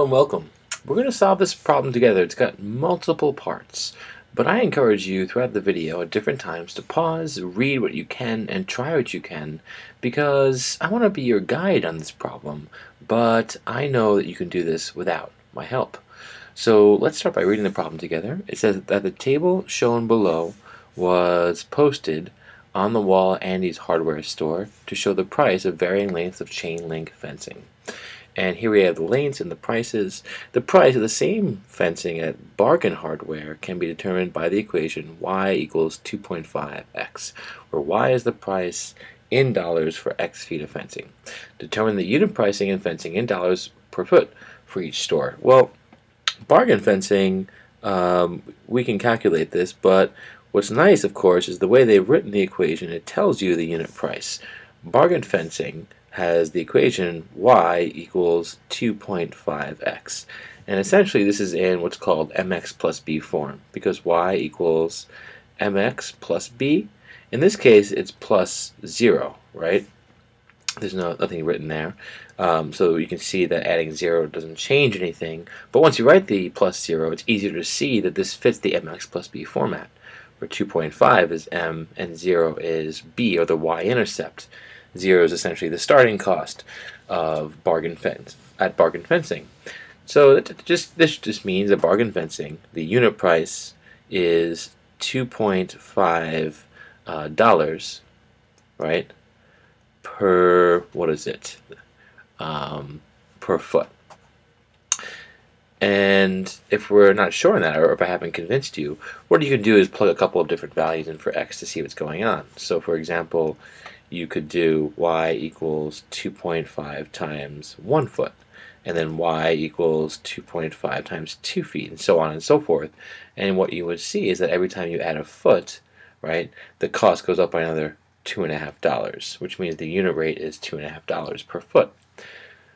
Hello and welcome. We're going to solve this problem together. It's got multiple parts, but I encourage you throughout the video at different times to pause, read what you can, and try what you can because I want to be your guide on this problem, but I know that you can do this without my help. So let's start by reading the problem together. It says that the table shown below was posted on the wall at Andy's hardware store to show the price of varying lengths of chain link fencing. And here we have the lengths and the prices. The price of the same fencing at bargain hardware can be determined by the equation y equals 2.5x, where y is the price in dollars for x feet of fencing. Determine the unit pricing and fencing in dollars per foot for each store. Well, bargain fencing, um, we can calculate this, but what's nice, of course, is the way they've written the equation, it tells you the unit price. Bargain fencing has the equation y equals 2.5x. And essentially this is in what's called mx plus b form because y equals mx plus b. In this case it's plus 0, right? There's no nothing written there. Um, so you can see that adding 0 doesn't change anything. But once you write the plus 0, it's easier to see that this fits the mx plus b format, where 2.5 is m and 0 is b, or the y-intercept. Zero is essentially the starting cost of bargain fence at bargain fencing. So just this just means that bargain fencing, the unit price is 2.5 uh, dollars, right? Per what is it? Um, per foot. And if we're not sure on that, or if I haven't convinced you, what you can do is plug a couple of different values in for x to see what's going on. So for example, you could do y equals 2.5 times 1 foot, and then y equals 2.5 times 2 feet, and so on and so forth. And what you would see is that every time you add a foot, right, the cost goes up by another $2.5, which means the unit rate is $2.5 per foot.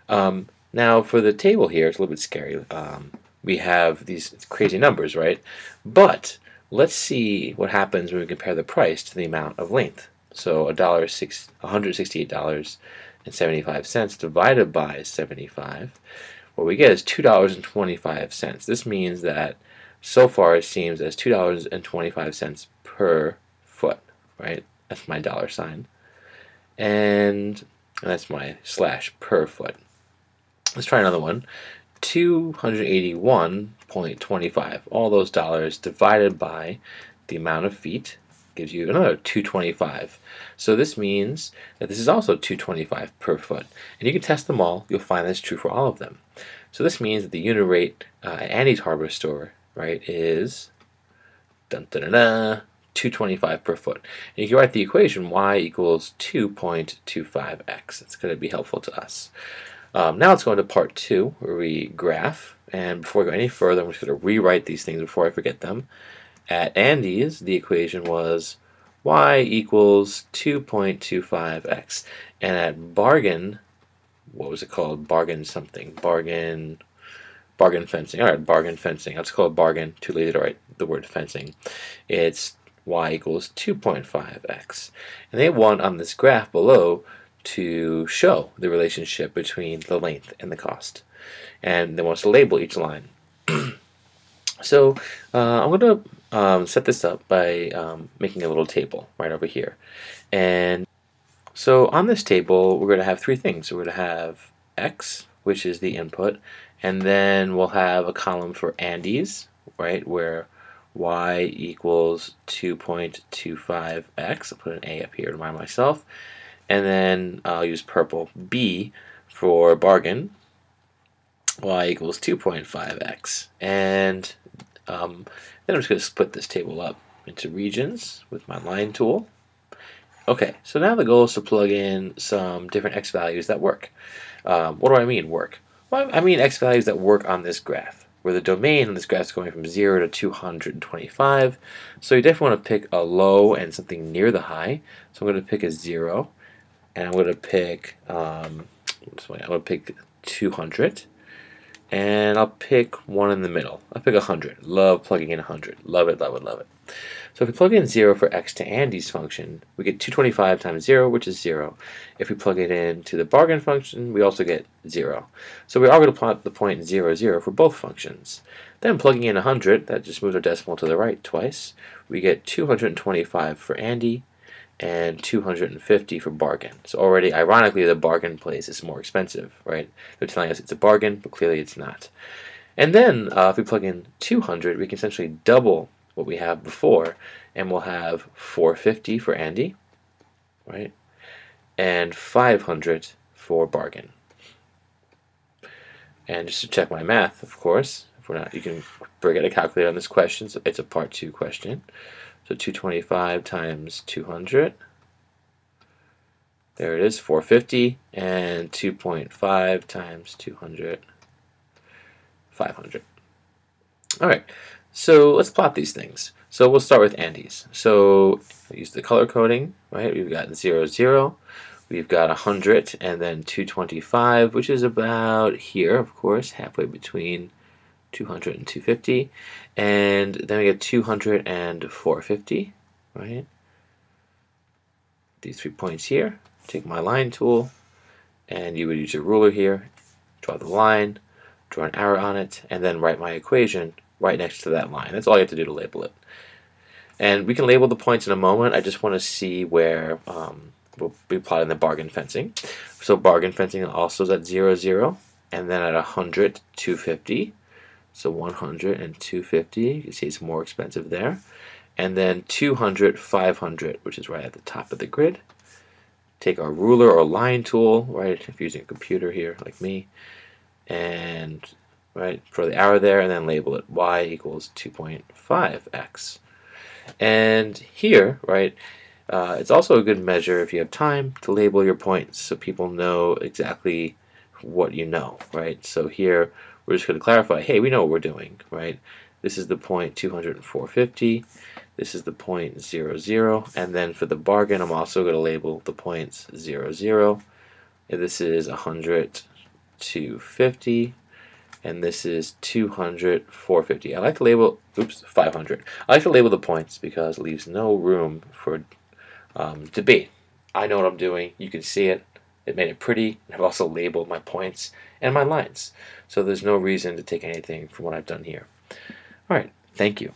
Um, now, for the table here, it's a little bit scary. Um, we have these crazy numbers, right? But let's see what happens when we compare the price to the amount of length. So a dollar six, $168.75 divided by 75, what we get is $2.25. This means that so far it seems as $2.25 per foot, right? That's my dollar sign. And that's my slash per foot. Let's try another one. 281.25. All those dollars divided by the amount of feet gives you another 225. So this means that this is also 225 per foot. And you can test them all. You'll find that's true for all of them. So this means that the unit rate uh, at Andy's hardware store, right, is dun, dun, dun, dun, 225 per foot. And you can write the equation y equals 2.25x. It's going to be helpful to us. Um, now let's go into part two, where we graph. And before we go any further, I'm just going to rewrite these things before I forget them. At Andy's, the equation was y equals 2.25x. And at bargain, what was it called? Bargain something. Bargain bargain fencing. All right, bargain fencing. Let's call it bargain. Too lazy to write the word fencing. It's y equals 2.5x. And they want on this graph below to show the relationship between the length and the cost. And they want us to label each line. so uh, I'm going to um, set this up by um, making a little table right over here. And so on this table, we're going to have three things. we're going to have x, which is the input, and then we'll have a column for Andy's, right, where y equals 2.25x. I'll put an a up here to remind myself. And then I'll use purple. B for bargain, y equals 2.5x. And um, then I'm just going to split this table up into regions with my line tool. Okay, so now the goal is to plug in some different x values that work. Um, what do I mean work? Well, I mean x values that work on this graph, where the domain on this graph is going from 0 to 225. So you definitely want to pick a low and something near the high. So I'm going to pick a 0, and I'm going to pick, um, I'm going to pick 200. And I'll pick one in the middle. I'll pick 100. Love plugging in 100. Love it, love it, love it. So if we plug in 0 for x to Andy's function, we get 225 times 0, which is 0. If we plug it in to the bargain function, we also get 0. So we are going to plot the point 0, 0 for both functions. Then plugging in 100, that just moves our decimal to the right twice, we get 225 for Andy and 250 for bargain. So already, ironically, the bargain place is more expensive, right? They're telling us it's a bargain, but clearly it's not. And then uh, if we plug in 200, we can essentially double what we have before, and we'll have 450 for Andy, right? And 500 for bargain. And just to check my math, of course, if we're not, you can bring out a calculator on this question. So it's a part two question. So 225 times 200. There it is, 450, and 2.5 times 200, 500. All right, so let's plot these things. So we'll start with Andy's. So use the color coding, right? We've got 0, 0. We've got 100 and then 225, which is about here, of course, halfway between 200 and 250. And then we get 200 and 450, right? These three points here. Take my line tool, and you would use your ruler here, draw the line, draw an arrow on it, and then write my equation right next to that line. That's all you have to do to label it. And we can label the points in a moment. I just want to see where um, we'll be plotting the bargain fencing. So bargain fencing also is at 0, 0, and then at 100, 250. So 100 and 250, you can see it's more expensive there. And then 200, 500, which is right at the top of the grid. Take our ruler or line tool, right, if you're using a computer here like me, and right? For the arrow there, and then label it y equals 2.5x. And here, right, uh, it's also a good measure if you have time to label your points so people know exactly what you know, right? So here, we're just going to clarify, hey, we know what we're doing, right? This is the point 204.50. This is the point 0, 0. And then for the bargain, I'm also going to label the points 0, 0. And this is 100 to 50 and this is 200, 450. I like to label, oops, 500. I like to label the points because it leaves no room for um, debate. I know what I'm doing. You can see it. It made it pretty. I've also labeled my points and my lines. So there's no reason to take anything from what I've done here. All right, thank you.